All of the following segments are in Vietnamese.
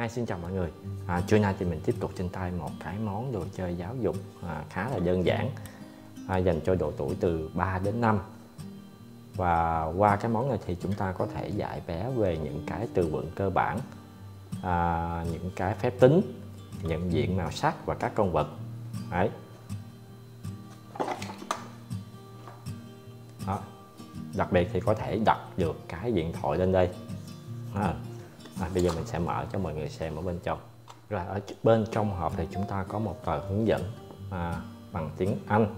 Hi xin chào mọi người. À, Trưa nay thì mình tiếp tục trên tay một cái món đồ chơi giáo dục à, khá là đơn giản à, Dành cho độ tuổi từ 3 đến 5 Và qua cái món này thì chúng ta có thể dạy bé về những cái từ vựng cơ bản à, Những cái phép tính Nhận diện màu sắc và các con vật. Đấy. Đó. Đặc biệt thì có thể đặt được cái điện thoại lên đây. À, à, bây giờ mình sẽ mở cho mọi người xem ở bên trong. Rồi ở bên trong hộp thì chúng ta có một tờ hướng dẫn à, bằng tiếng Anh.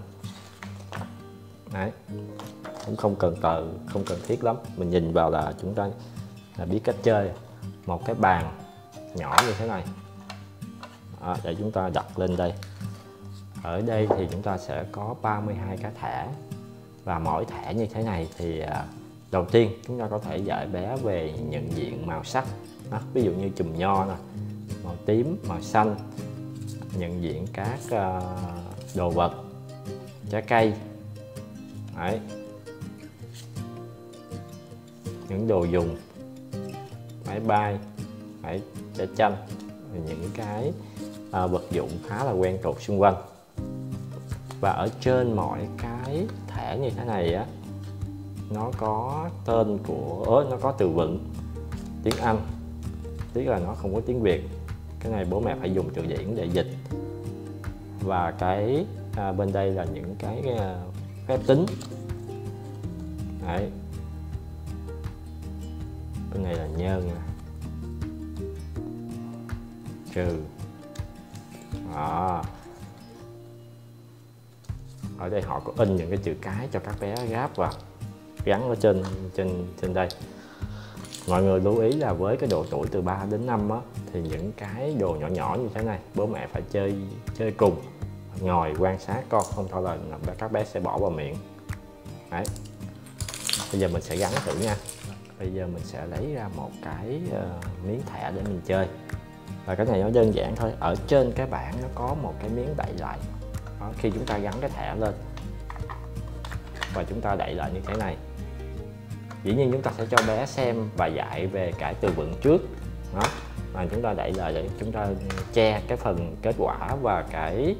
Đấy. Cũng không cần tờ không cần thiết lắm. Mình nhìn vào là chúng ta là biết cách chơi. Một cái bàn nhỏ như thế này. À, để chúng ta đặt lên đây. Ở đây thì chúng ta sẽ có 32 cái thẻ và mỗi thẻ như thế này thì à, đầu tiên chúng ta có thể dạy bé về nhận diện màu sắc. Đó, ví dụ như chùm nho nè màu tím màu xanh nhận diện các ờ, đồ vật trái cây. Đấy. những đồ dùng máy bay máy trái chanh những cái ờ, vật dụng khá là quen thuộc xung quanh. Và ở trên mọi cái thẻ như thế này á nó có tên của nó có từ vựng tiếng Anh. Tiếc là nó không có tiếng Việt. Cái này bố mẹ phải dùng từ điển để dịch. Và cái à, bên đây là những cái à, phép tính. Đấy. bên này là nhân trừ. À. ở đây họ có in những cái chữ cái cho các bé gáp vào gắn ở trên trên trên đây. Mọi người lưu ý là với cái độ tuổi từ 3 đến 5 á, thì những cái đồ nhỏ nhỏ như thế này bố mẹ phải chơi chơi cùng ngồi quan sát con không thôi là các bé sẽ bỏ vào miệng. Đấy. Bây giờ mình sẽ gắn thử nha. Bây giờ mình sẽ lấy ra một cái uh, miếng thẻ để mình chơi. Và cái này nó đơn giản thôi ở trên cái bảng nó có một cái miếng đậy lại. Đó, khi chúng ta gắn cái thẻ lên. Và chúng ta đậy lại như thế này dĩ nhiên chúng ta sẽ cho bé xem và dạy về cái từ vựng trước đó. Mà chúng ta đẩy lại để chúng ta che cái phần kết quả và cái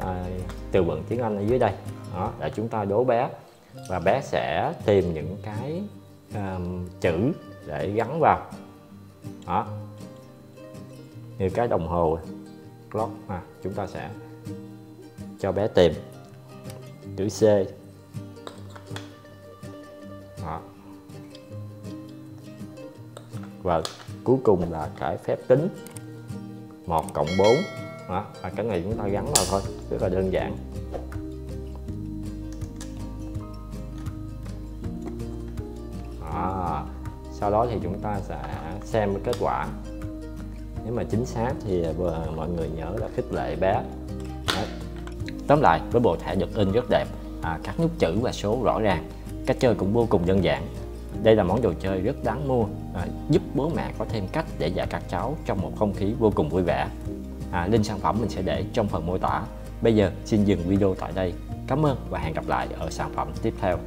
à, từ vựng tiếng Anh ở dưới đây đó để chúng ta đố bé. Và bé sẽ tìm những cái um, chữ để gắn vào đó. Như cái đồng hồ clock mà chúng ta sẽ cho bé tìm chữ C. và cuối cùng là cái phép tính 1 cộng 4 đó, và cái này chúng ta gắn vào thôi rất là đơn giản. Đó. sau đó thì chúng ta sẽ xem cái kết quả. Nếu mà chính xác thì mọi người nhớ là khích lệ bé. Đó. tóm lại với bộ thẻ được in rất đẹp. À, các nút chữ và số rõ ràng. Cách chơi cũng vô cùng đơn giản đây là món đồ chơi rất đáng mua, à, giúp bố mẹ có thêm cách để dạy các cháu trong một không khí vô cùng vui vẻ. À, link sản phẩm mình sẽ để trong phần mô tả. Bây giờ xin dừng video tại đây. Cảm ơn và hẹn gặp lại ở sản phẩm tiếp theo.